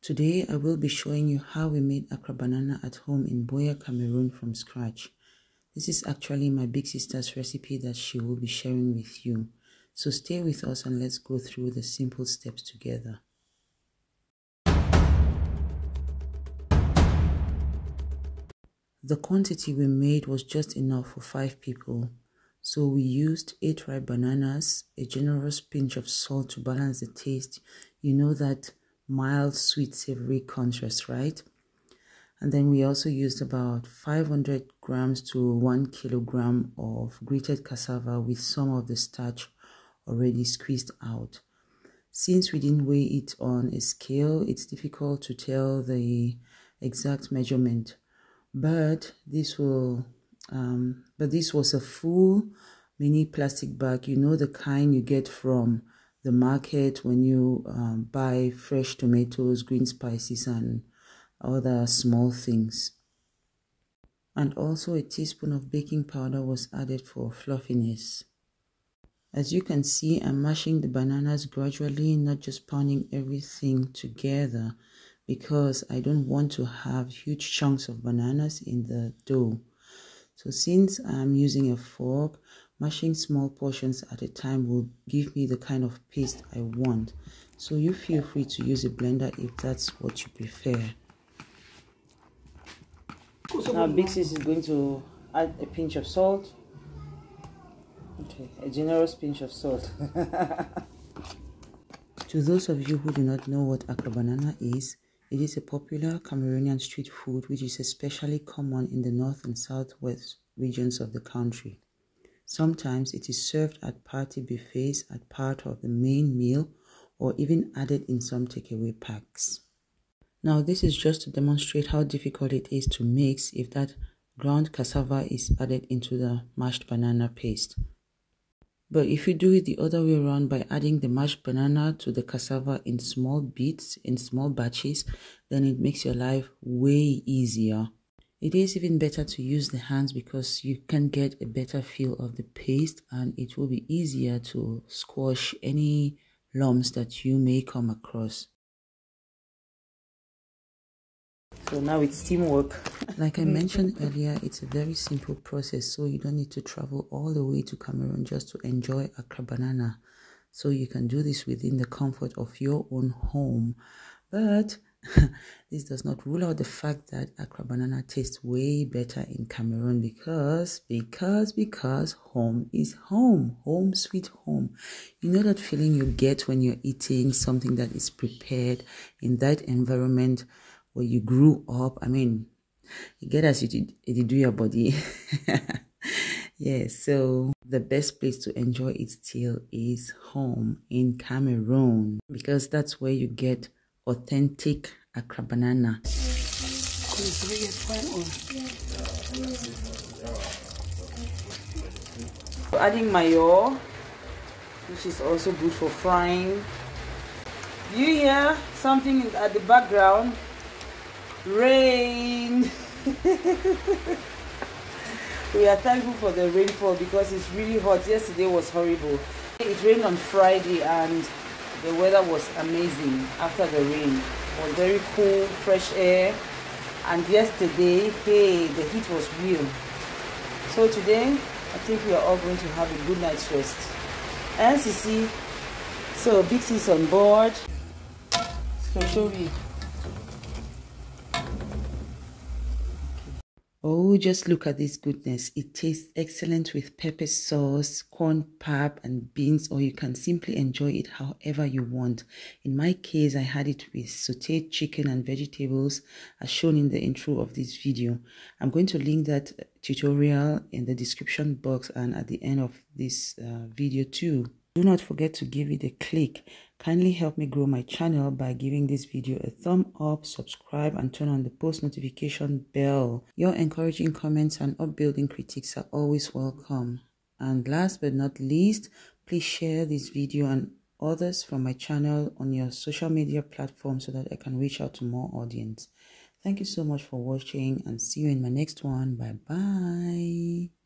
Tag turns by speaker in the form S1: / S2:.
S1: Today I will be showing you how we made Accra banana at home in Buea, Cameroon from scratch. This is actually my big sister's recipe that she will be sharing with you. So stay with us and let's go through the simple steps together. The quantity we made was just enough for 5 people. So we used 8 ripe bananas, a generous pinch of salt to balance the taste. You know that mild, sweet, savory contrast, right? And then we also used about 500 grams to 1 kilogram of grated cassava with some of the starch already squeezed out. Since we didn't weigh it on a scale, it's difficult to tell the exact measurement. But this will, um, but this was a full mini plastic bag. You know the kind you get from the market when you um, buy fresh tomatoes, green spices, and other small things. And also a teaspoon of baking powder was added for fluffiness. As you can see, I'm mashing the bananas gradually, not just pounding everything together because I don't want to have huge chunks of bananas in the dough. So since I'm using a fork, mashing small portions at a time will give me the kind of paste I want. So you feel free to use a blender if that's what you prefer. Now Big Sis is going to add a pinch of salt. Okay, a generous pinch of salt. to those of you who do not know what Accra banana is, it is a popular Cameroonian street food which is especially common in the north and southwest regions of the country. Sometimes it is served at party buffets as part of the main meal or even added in some takeaway packs. Now this is just to demonstrate how difficult it is to mix if that ground cassava is added into the mashed banana paste. But if you do it the other way around by adding the mashed banana to the cassava in small bits, in small batches, then it makes your life way easier. It is even better to use the hands because you can get a better feel of the paste and it will be easier to squash any lumps that you may come across. So now it's teamwork. Like I mentioned earlier, it's a very simple process, so you don't need to travel all the way to Cameroon just to enjoy Accra banana. So you can do this within the comfort of your own home. But this does not rule out the fact that Accra banana tastes way better in Cameroon because, because, because home is home. Home, sweet home. You know that feeling you get when you're eating something that is prepared in that environment where you grew up. I mean, you get as you did, you do your body. yeah, so the best place to enjoy it still is home in Cameroon because that's where you get authentic Accra banana. Adding mayo, which is also good for frying. You hear something at the background? rain we are thankful for the rainfall because it's really hot yesterday was horrible it rained on friday and the weather was amazing after the rain. It was very cool fresh air. And yesterday hey the heat was real. So today i think we are all going to have a good night's rest. Ncc so big sis on board. So show me Oh, just look at this goodness. It tastes excellent with pepper sauce, corn pap, and beans, or you can simply enjoy it however you want. In my case, I had it with sauteed chicken and vegetables as shown in the intro of this video. I'm going to link that tutorial in the description box and at the end of this uh, video too. Do not forget to give it a click. Kindly help me grow my channel by giving this video a thumb up, subscribe and turn on the post notification bell. Your encouraging comments and upbuilding critiques are always welcome. And last but not least, please share this video and others from my channel on your social media platform so that I can reach out to more audience. Thank you so much for watching and see you in my next one. Bye bye.